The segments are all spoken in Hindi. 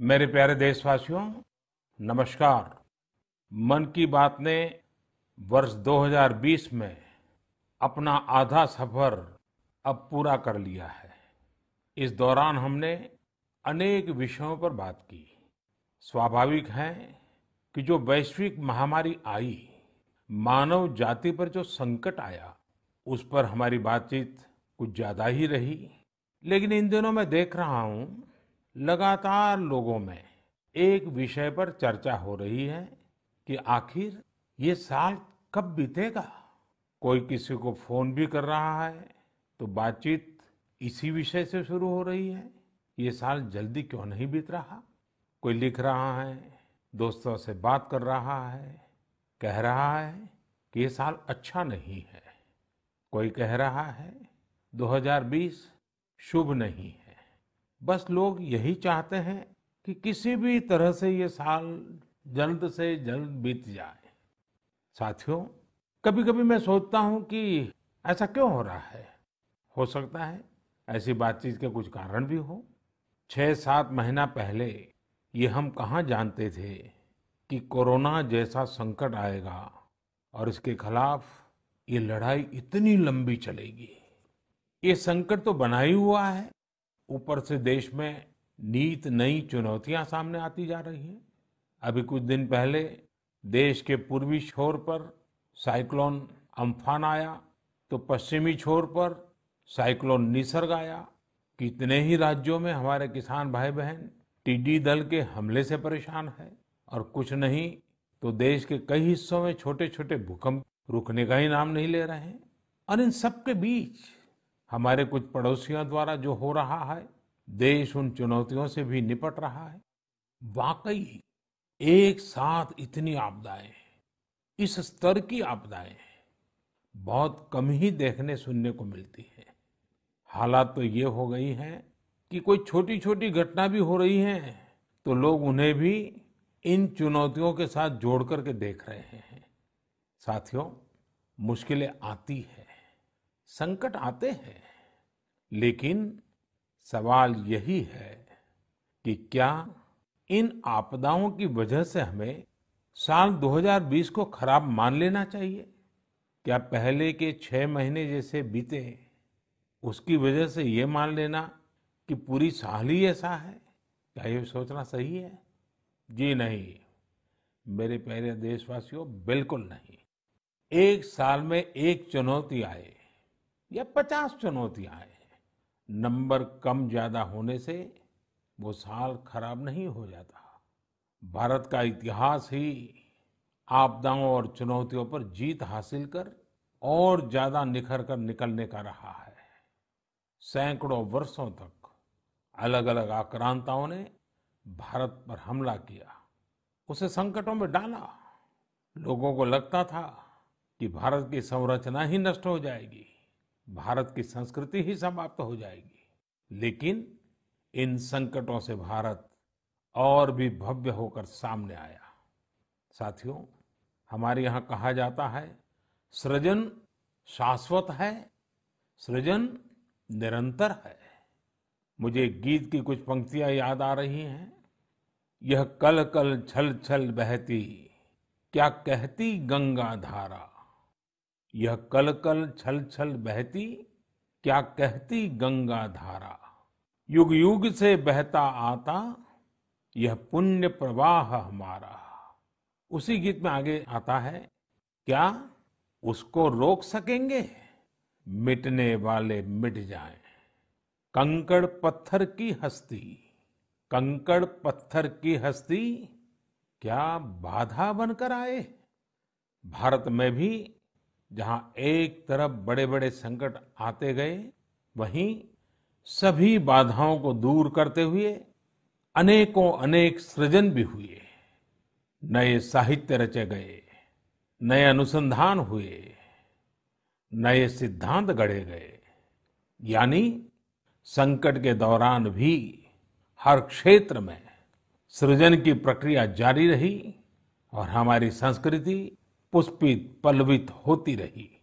मेरे प्यारे देशवासियों, नमस्कार। मन की बात ने वर्ष 2020 में अपना आधा सफ़र अब पूरा कर लिया है। इस दौरान हमने अनेक विषयों पर बात की। स्वाभाविक है कि जो वैश्विक महामारी आई, मानव जाति पर जो संकट आया, उस पर हमारी बातचीत कुछ ज़्यादा ही रही। लेकिन इन दिनों मैं देख रहा हूँ लगातार लोगों में एक विषय पर चर्चा हो रही है कि आखिर ये साल कब बीतेगा? कोई किसी को फ़ोन भी कर रहा है तो बातचीत इसी विषय से शुरू हो रही है। ये साल जल्दी क्यों नहीं बीत रहा? कोई लिख रहा है, दोस्तों से बात कर रहा है, कह रहा है कि ये साल अच्छा नहीं है। कोई कह रहा है 2020 शुभ नहीं है बस लोग यही चाहते हैं कि किसी भी तरह से ये साल जल्द से जल्द बीत जाए। साथियों कभी कभी मैं सोचता हूँ कि ऐसा क्यों हो रहा है? हो सकता है ऐसी बातचीत के कुछ कारण भी हो। छह सात महीना पहले ये हम कहाँ जानते थे कि कोरोना जैसा संकट आएगा और इसके खिलाफ ये लड़ाई इतनी लंबी चलेगी। ये संकट तो बना ही हुआ है ऊपर से देश में नीत नई चुनौतियाँ सामने आती जा रही हैं। अभी कुछ दिन पहले देश के पूर्वी छोर पर साइक्लोन अम्फान आया तो पश्चिमी छोर पर साइक्लोन निसर्ग आया। कितने ही राज्यों में हमारे किसान भाई बहन टिड्डी दल के हमले से परेशान है, और कुछ नहीं तो देश के कई हिस्सों में छोटे छोटे भूकंप रुकने का ही नाम नहीं ले रहे हैं। और इन सब के बीच हमारे कुछ पड़ोसियों द्वारा जो हो रहा है, देश उन चुनौतियों से भी निपट रहा है। वाकई, एक साथ इतनी आपदाएँ, इस स्तर की आपदाएँ बहुत कम ही देखने सुनने को मिलती है। हालात तो ये हो गई हैं कि कोई छोटी छोटी घटना भी हो रही है तो लोग उन्हें भी इन चुनौतियों के साथ जोड़ करके देख रहे हैं। साथियों, मुश्किलें आती है, संकट आते हैं। लेकिन सवाल यही है कि क्या इन आपदाओं की वजह से हमें साल 2020 को खराब मान लेना चाहिए? क्या पहले के छह महीने जैसे बीते, उसकी वजह से ये मान लेना कि पूरी साल ही ऐसा है? क्या ये सोचना सही है? जी नहीं। मेरे प्यारे देशवासियों, बिल्कुल नहीं। एक साल में एक चुनौती आए या पचास चुनौतियाँ आए नंबर कम ज़्यादा होने से वो साल खराब नहीं हो जाता। भारत का इतिहास ही आपदाओं और चुनौतियों पर जीत हासिल कर और ज़्यादा निखर कर निकलने का रहा है। सैकड़ों वर्षों तक अलग अलग आक्रांताओं ने भारत पर हमला किया, उसे संकटों में डाला। लोगों को लगता था कि भारत की संरचना ही नष्ट हो जाएगी। भारत की संस्कृति ही समाप्त हो जाएगी। लेकिन इन संकटों से भारत और भी भव्य होकर सामने आया। साथियों, हमारे यहाँ कहा जाता है, सृजन शाश्वत है, सृजन निरंतर है। मुझे गीत की कुछ पंक्तियाँ याद आ रही हैं। यह कल कल छल छल बहती, क्या कहती गंगा धारा? यह कल कल छल छल बहती, क्या कहती गंगा धारा? युग युग से बहता आता, यह पुण्य प्रवाह हमारा। उसी गीत में आगे आता है, क्या उसको रोक सकेंगे? मिटने वाले मिट जाएँ। कंकड़ पत्थर की हस्ती, कंकड़ पत्थर की हस्ती, क्या बाधा बनकर आए? भारत में भी जहाँ एक तरफ़ बड़े बड़े संकट आते गए, वहीं सभी बाधाओं को दूर करते हुए अनेकों अनेक सृजन भी हुए। नए साहित्य रचे गए, नए अनुसंधान हुए, नए सिद्धांत गढ़े गए। यानी संकट के दौरान भी हर क्षेत्र में सृजन की प्रक्रिया जारी रही और हमारी संस्कृति पुष्पित पल्लवित होती रही।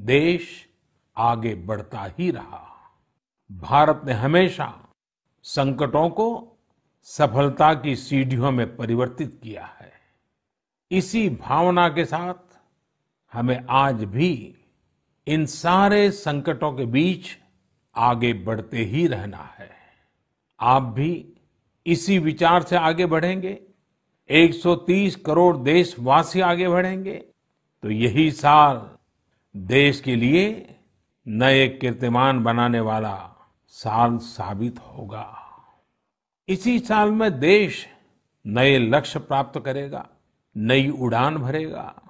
देश आगे बढ़ता ही रहा। भारत ने हमेशा संकटों को सफलता की सीढ़ियों में परिवर्तित किया है। इसी भावना के साथ हमें आज भी इन सारे संकटों के बीच आगे बढ़ते ही रहना है। आप भी इसी विचार से आगे बढ़ेंगे। 130 करोड़ देशवासी आगे बढ़ेंगे। तो यही साल देश के लिए नए कीर्तिमान बनाने वाला साल साबित होगा। इसी साल में देश नए लक्ष्य प्राप्त करेगा, नई उड़ान भरेगा,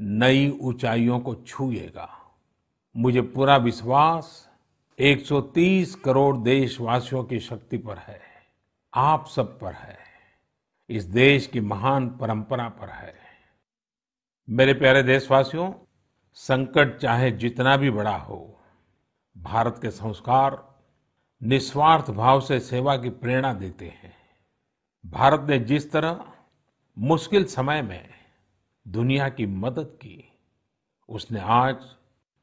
नई ऊंचाइयों को छूएगा। मुझे पूरा विश्वास 130 करोड़ देशवासियों की शक्ति पर है। आप सब पर है। इस देश की महान परंपरा पर है। मेरे प्यारे देशवासियों, संकट चाहे जितना भी बड़ा हो, भारत के संस्कार निस्वार्थ भाव से सेवा की प्रेरणा देते हैं। भारत ने जिस तरह मुश्किल समय में दुनिया की मदद की, उसने आज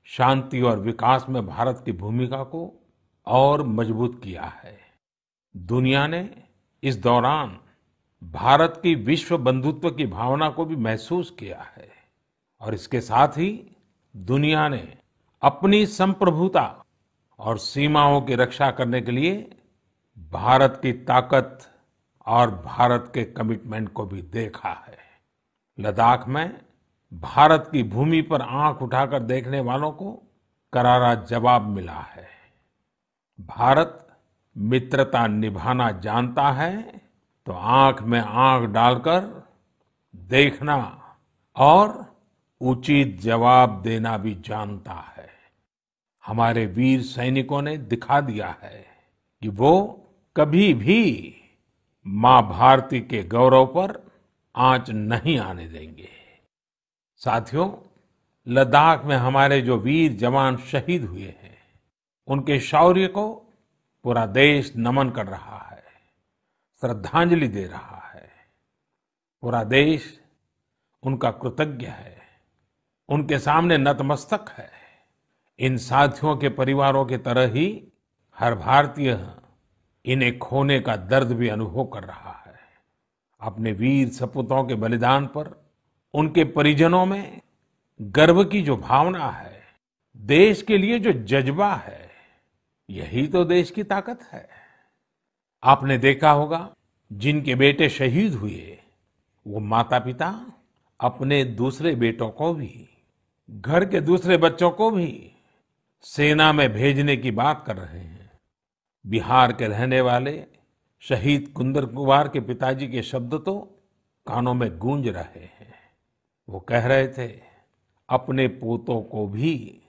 शांति और विकास में भारत की भूमिका को और मज़बूत किया है। दुनिया ने इस दौरान भारत की विश्व बंधुत्व की भावना को भी महसूस किया है और इसके साथ ही दुनिया ने अपनी संप्रभुता और सीमाओं की रक्षा करने के लिए भारत की ताकत और भारत के कमिटमेंट को भी देखा है। लद्दाख में भारत की भूमि पर आँख उठाकर देखने वालों को करारा जवाब मिला है। भारत मित्रता निभाना जानता है तो आँख में आँख डालकर देखना और उचित जवाब देना भी जानता है। हमारे वीर सैनिकों ने दिखा दिया है कि वो कभी भी माँ भारती के गौरव पर आँच नहीं आने देंगे। साथियों, लद्दाख में हमारे जो वीर जवान शहीद हुए हैं, उनके शौर्य को पूरा देश नमन कर रहा है। श्रद्धांजलि दे रहा है। पूरा देश उनका कृतज्ञ है। उनके सामने नतमस्तक है। इन साथियों के परिवारों की तरह ही हर भारतीय इन्हें खोने का दर्द भी अनुभव कर रहा है। अपने वीर सपूतों के बलिदान पर, उनके परिजनों में गर्व की जो भावना है, देश के लिए जो जज्बा है, यही तो देश की ताकत है। आपने देखा होगा, जिनके बेटे शहीद हुए, वो माता पिता अपने दूसरे बेटों को भी, घर के दूसरे बच्चों को भी सेना में भेजने की बात कर रहे हैं। बिहार के रहने वाले शहीद कुंदर कुमार के पिताजी के शब्द तो कानों में गूंज रहे हैं। वो कह रहे थे, अपने पोतों को भी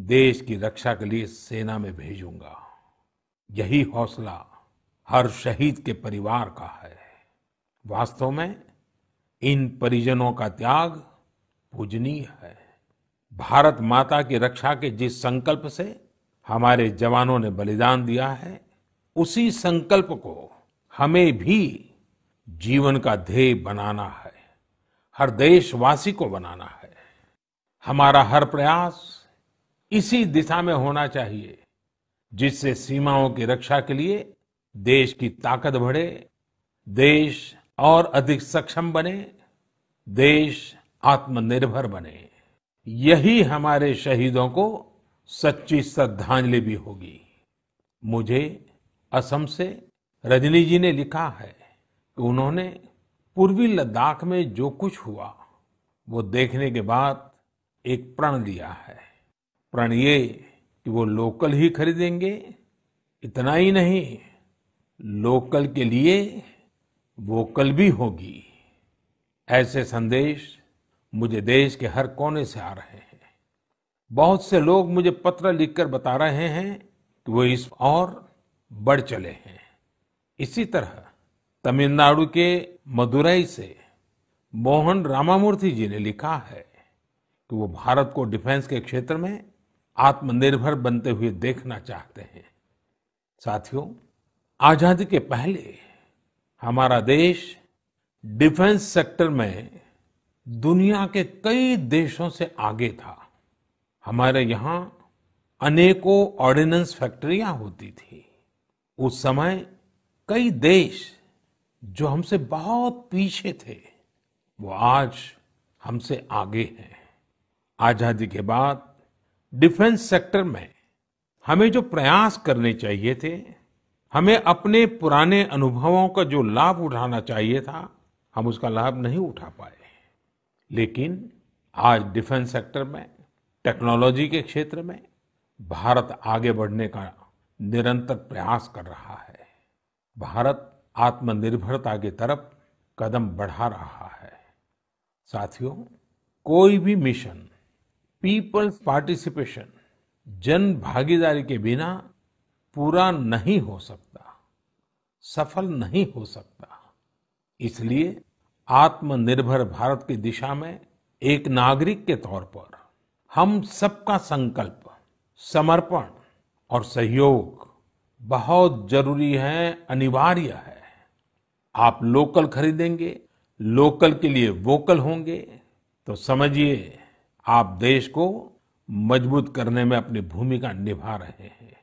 देश की रक्षा के लिए सेना में भेजूँगा। यही हौसला हर शहीद के परिवार का है। वास्तव में इन परिजनों का त्याग पूजनीय है। भारत माता की रक्षा के जिस संकल्प से हमारे जवानों ने बलिदान दिया है, उसी संकल्प को हमें भी जीवन का ध्येय बनाना है। हर देशवासी को बनाना है। हमारा हर प्रयास इसी दिशा में होना चाहिए, जिससे सीमाओं की रक्षा के लिए देश की ताकत बढ़े, देश और अधिक सक्षम बने, देश आत्मनिर्भर बने। यही हमारे शहीदों को सच्ची श्रद्धांजलि भी होगी। मुझे असम से रजनी जी ने लिखा है कि उन्होंने पूर्वी लद्दाख में जो कुछ हुआ, वो देखने के बाद एक प्रण लिया है। प्रण ये कि वो लोकल ही खरीदेंगे, इतना ही नहीं। लोकल के लिए वोकल भी होगी। ऐसे संदेश मुझे देश के हर कोने से आ रहे हैं। बहुत से लोग मुझे पत्र लिखकर बता रहे हैं कि वो इस और बढ़ चले हैं। इसी तरह तमिलनाडु के मदुरई से मोहन रामामूर्ति जी ने लिखा है कि वो भारत को डिफेंस के क्षेत्र में आत्मनिर्भर बनते हुए देखना चाहते हैं। साथियों आज़ादी के पहले हमारा देश डिफेंस सेक्टर में दुनिया के कई देशों से आगे था। हमारे यहाँ अनेकों ऑर्डिनेंस फैक्ट्रियाँ होती थी। उस समय कई देश जो हमसे बहुत पीछे थे, वो आज हमसे आगे हैं। आज़ादी के बाद डिफेंस सेक्टर में हमें जो प्रयास करने चाहिए थे हमें अपने पुराने अनुभवों का जो लाभ उठाना चाहिए था, हम उसका लाभ नहीं उठा पाए। लेकिन आज डिफेंस सेक्टर में, टेक्नोलॉजी के क्षेत्र में, भारत आगे बढ़ने का निरंतर प्रयास कर रहा है। भारत आत्मनिर्भरता की तरफ़ कदम बढ़ा रहा है। साथियों, कोई भी मिशन, पीपल्स पार्टिसिपेशन, जन भागीदारी के बिना पूरा नहीं हो सकता, सफल नहीं हो सकता। इसलिए आत्मनिर्भर भारत की दिशा में एक नागरिक के तौर पर हम सबका संकल्प, समर्पण और सहयोग बहुत ज़रूरी है, अनिवार्य है। आप लोकल खरीदेंगे, लोकल के लिए वोकल होंगे तो समझिए आप देश को मज़बूत करने में अपनी भूमिका निभा रहे हैं।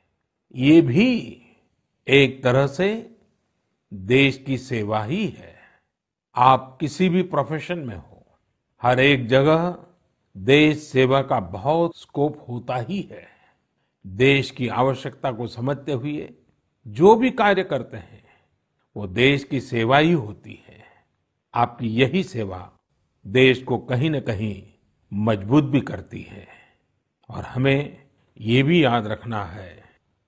ये भी एक तरह से देश की सेवा ही है। आप किसी भी प्रोफेशन में हो, हर एक जगह देश सेवा का बहुत स्कोप होता ही है। देश की आवश्यकता को समझते हुए जो भी कार्य करते हैं, वो देश की सेवा ही होती है। आपकी यही सेवा देश को कहीं न कहीं मज़बूत भी करती है। और हमें ये भी याद रखना है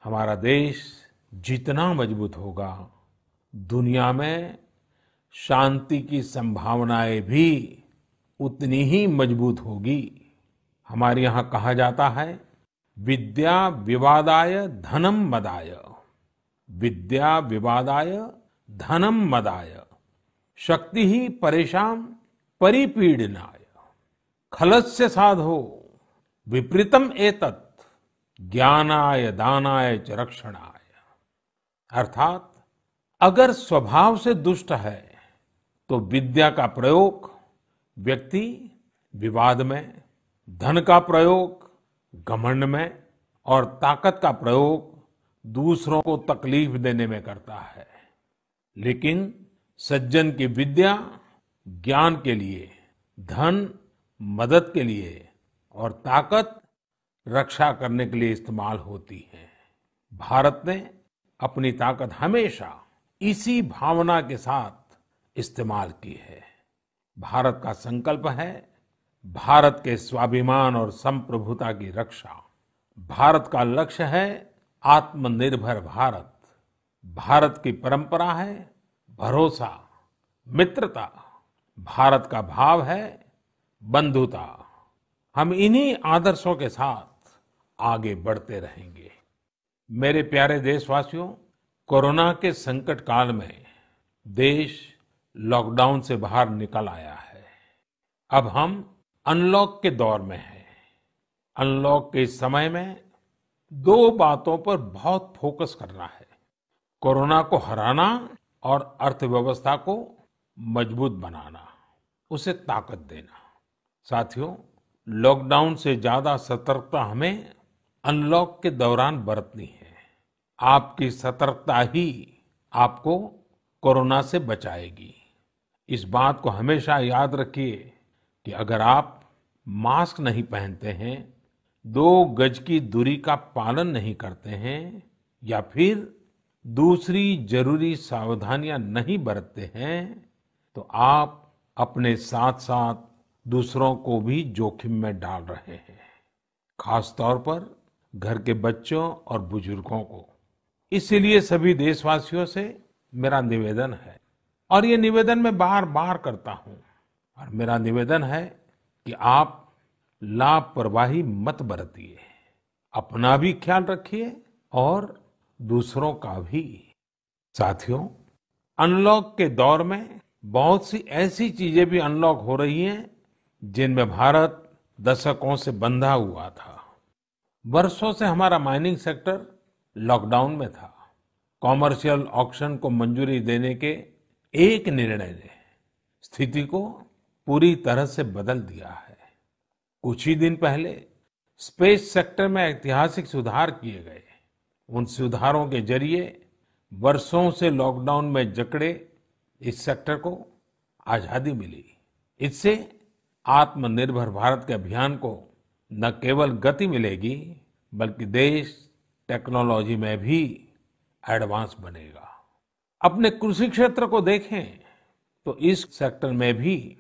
हमारा देश जितना मज़बूत होगा, दुनिया में शांति की संभावनाएँ भी उतनी ही मज़बूत होगी। हमारे यहाँ कहा जाता है, विद्या विवादाय धनम मदाय। विद्या विवादाय धनम मदाय। शक्ति ही परेशान परिपीडनाय। खलस्य साधो, विपरीतम एतत्। ज्ञानाय, दानाय च रक्षणाय। अर्थात, अगर स्वभाव से दुष्ट है तो विद्या का प्रयोग, व्यक्ति, विवाद में, धन का प्रयोग, घमंड में और ताकत का प्रयोग दूसरों को तकलीफ़ देने में करता है। लेकिन सज्जन की विद्या, ज्ञान के लिए, धन, मदद के लिए और ताकत रक्षा करने के लिए इस्तेमाल होती है। भारत ने अपनी ताकत हमेशा इसी भावना के साथ इस्तेमाल की है। भारत का संकल्प है, भारत के स्वाभिमान और संप्रभुता की रक्षा। भारत का लक्ष्य है आत्मनिर्भर भारत। भारत की परंपरा है भरोसा, मित्रता। भारत का भाव है बंधुता। हम इन्हीं आदर्शों के साथ आगे बढ़ते रहेंगे। मेरे प्यारे देशवासियों, कोरोना के संकट काल में देश लॉकडाउन से बाहर निकल आया है। अब हम अनलॉक के दौर में हैं। अनलॉक के समय में दो बातों पर बहुत फोकस करना है। कोरोना को हराना और अर्थव्यवस्था को मज़बूत बनाना, उसे ताकत देना। साथियों, लॉकडाउन से ज़्यादा सतर्कता हमें अनलॉक के दौरान बरतनी है। आपकी सतर्कता ही आपको कोरोना से बचाएगी। इस बात को हमेशा याद रखिए कि अगर आप मास्क नहीं पहनते हैं, दो गज की दूरी का पालन नहीं करते हैं, या फिर दूसरी ज़रूरी सावधानियाँ नहीं बरतते हैं तो आप अपने साथ साथ दूसरों को भी जोखिम में डाल रहे हैं। खास तौर पर घर के बच्चों और बुज़ुर्गों को। इसीलिए सभी देशवासियों से मेरा निवेदन है, और ये निवेदन मैं बार बार करता हूँ, और मेरा निवेदन है कि आप लापरवाही मत बरतिए, अपना भी ख्याल रखिए, और दूसरों का भी। साथियों, अनलॉक के दौर में बहुत सी ऐसी चीज़ें भी अनलॉक हो रही हैं जिनमें भारत दशकों से बंधा हुआ था। वर्षों से हमारा माइनिंग सेक्टर लॉकडाउन में था। कॉमर्शियल ऑक्शन को मंजूरी देने के एक निर्णय ने स्थिति को पूरी तरह से बदल दिया है। कुछ ही दिन पहले स्पेस सेक्टर में ऐतिहासिक सुधार किए गए। उन सुधारों के ज़रिए वर्षों से लॉकडाउन में जकड़े इस सेक्टर को आज़ादी मिली। इससे आत्मनिर्भर भारत के अभियान को न केवल गति मिलेगी, बल्कि देश टेक्नोलॉजी में भी एडवांस बनेगा। अपने कृषि क्षेत्र को देखें तो इस सेक्टर में भी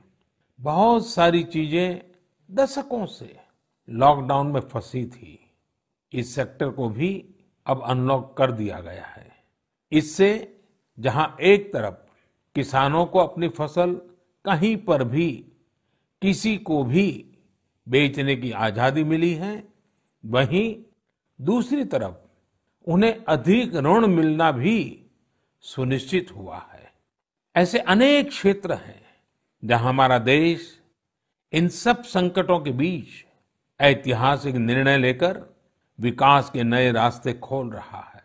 बहुत सारी चीज़ें दशकों से लॉकडाउन में फंसी थी। इस सेक्टर को भी अब अनलॉक कर दिया गया है। इससे जहाँ एक तरफ़ किसानों को अपनी फ़सल कहीं पर भी, किसी को भी बेचने की आज़ादी मिली है, वहीं दूसरी तरफ़ उन्हें अधिक ऋण मिलना भी सुनिश्चित हुआ है। ऐसे अनेक क्षेत्र हैं जहाँ हमारा देश इन सब संकटों के बीच ऐतिहासिक निर्णय लेकर विकास के नए रास्ते खोल रहा है।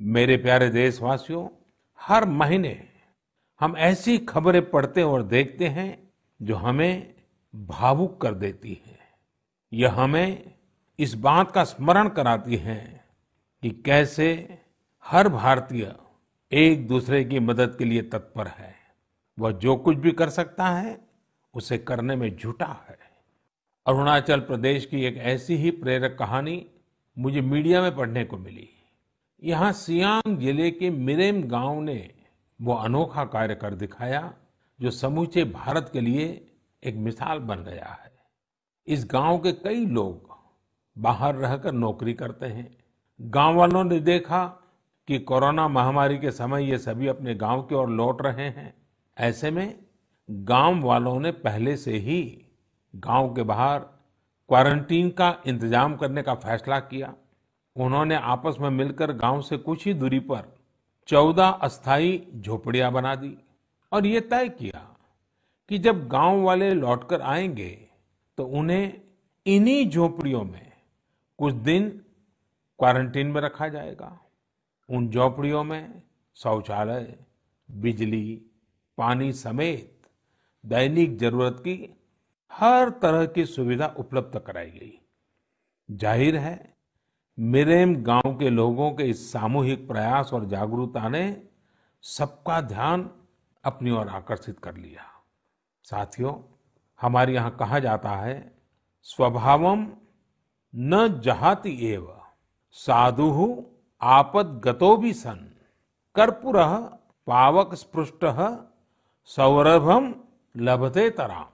मेरे प्यारे देशवासियों, हर महीने हम ऐसी खबरें पढ़ते और देखते हैं जो हमें भावुक कर देती है। यह हमें इस बात का स्मरण कराती है कि कैसे हर भारतीय एक दूसरे की मदद के लिए तत्पर है। वह जो कुछ भी कर सकता है, उसे करने में जुटा है। अरुणाचल प्रदेश की एक ऐसी ही प्रेरक कहानी मुझे मीडिया में पढ़ने को मिली। यहाँ सियांग ज़िले के मिरेम गाँव ने वो अनोखा कार्य कर दिखाया, जो समूचे भारत के लिए एक मिसाल बन गया है। इस गाँव के कई लोग बाहर रहकर नौकरी करते हैं। गाँव वालों ने देखा कि कोरोना महामारी के समय ये सभी अपने गाँव की ओर लौट रहे हैं। ऐसे में गाँव वालों ने पहले से ही गाँव के बाहर क्वारंटीन का इंतज़ाम करने का फैसला किया। उन्होंने आपस में मिलकर गाँव से कुछ ही दूरी पर चौदह अस्थायी झोपड़ियाँ बना दी और ये तय किया कि जब गाँव वाले लौटकर आएँगे तो उन्हें इन्हीं झोपड़ियों में कुछ दिन क्वारंटीन में रखा जाएगा। उन झोपड़ियों में शौचालय, बिजली, पानी समेत दैनिक ज़रूरत की हर तरह की सुविधा उपलब्ध कराई गई। ज़ाहिर है, मिरेम गाँव के लोगों के इस सामूहिक प्रयास और जागरूकता ने सबका ध्यान अपनी ओर आकर्षित कर लिया। साथियों, हमारे यहाँ कहा जाता है, स्वभावम न जहाति एव, साधु आपद गतो भी सन। कर्पूर पावक स्पृष्ट सौरभम लभते तराम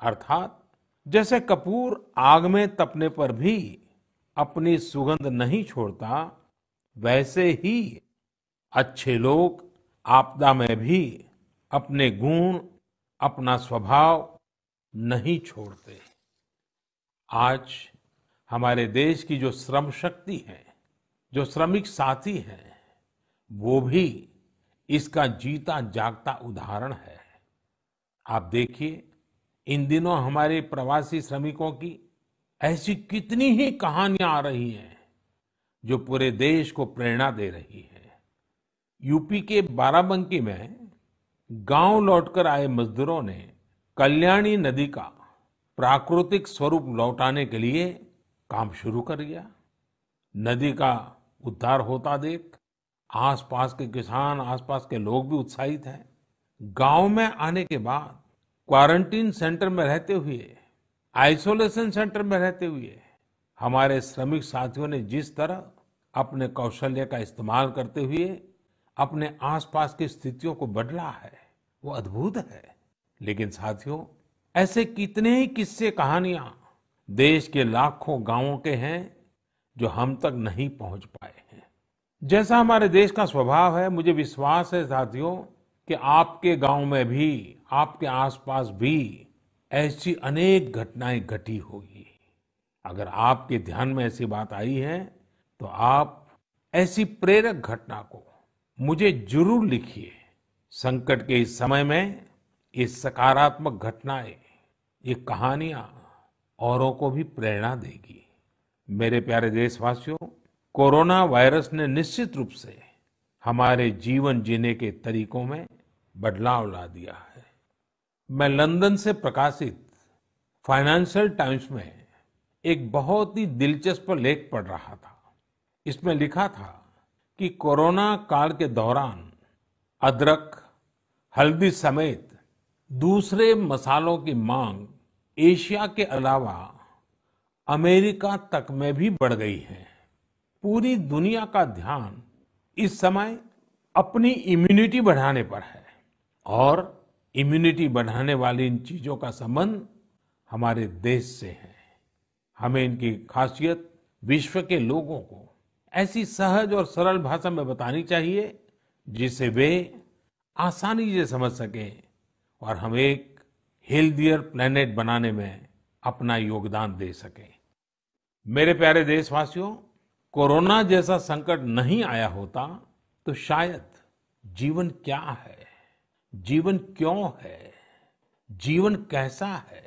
अर्थात, जैसे कपूर आग में तपने पर भी अपनी सुगंध नहीं छोड़ता, वैसे ही अच्छे लोग आपदा में भी अपने गुण अपना स्वभाव नहीं छोड़ते। आज हमारे देश की जो श्रम शक्ति है, जो श्रमिक साथी हैं, वो भी इसका जीता जागता उदाहरण है। आप देखिए, इन दिनों हमारे प्रवासी श्रमिकों की ऐसी कितनी ही कहानियाँ आ रही हैं जो पूरे देश को प्रेरणा दे रही है। यूपी के बाराबंकी में गाँव लौटकर आए मजदूरों ने कल्याणी नदी का प्राकृतिक स्वरूप लौटाने के लिए काम शुरू कर दिया। नदी का उद्धार होता देख आसपास के किसान, आसपास के लोग भी उत्साहित हैं। गाँव में आने के बाद क्वारंटीन सेंटर में रहते हुए, आइसोलेशन सेंटर में रहते हुए हमारे श्रमिक साथियों ने जिस तरह अपने कौशल्य का इस्तेमाल करते हुए अपने आसपास की स्थितियों को बदला है। वो अद्भुत है। लेकिन साथियों, ऐसे कितने ही किस्से कहानियाँ देश के लाखों गाँवों के हैं जो हम तक नहीं पहुँच पाए हैं। जैसा हमारे देश का स्वभाव है, मुझे विश्वास है साथियों, कि आपके गाँव में भी, आपके आसपास भी ऐसी अनेक घटनाएँ घटी होगी। अगर आपके ध्यान में ऐसी बात आई है तो आप ऐसी प्रेरक घटना को मुझे ज़रूर लिखिए। संकट के इस समय में ये सकारात्मक घटनाएँ, ये कहानियाँ औरों को भी प्रेरणा देगी। मेरे प्यारे देशवासियों, कोरोना वायरस ने निश्चित रूप से हमारे जीवन जीने के तरीकों में बदलाव ला दिया है। मैं लंदन से प्रकाशित फाइनेंशियल टाइम्स में एक बहुत ही दिलचस्प लेख पढ़ रहा था। इसमें लिखा था कि कोरोना काल के दौरान अदरक, हल्दी समेत दूसरे मसालों की मांग एशिया के अलावा अमेरिका तक में भी बढ़ गई है। पूरी दुनिया का ध्यान इस समय अपनी इम्यूनिटी बढ़ाने पर है और इम्यूनिटी बढ़ाने वाली इन चीज़ों का संबंध हमारे देश से है। हमें इनकी खासियत विश्व के लोगों को ऐसी सहज और सरल भाषा में बतानी चाहिए जिसे वे आसानी से समझ सकें और हम एक हेल्दियर प्लेनेट बनाने में अपना योगदान दे सकें। मेरे प्यारे देशवासियों, कोरोना जैसा संकट नहीं आया होता तो शायद जीवन क्या है? जीवन क्यों है? जीवन कैसा है?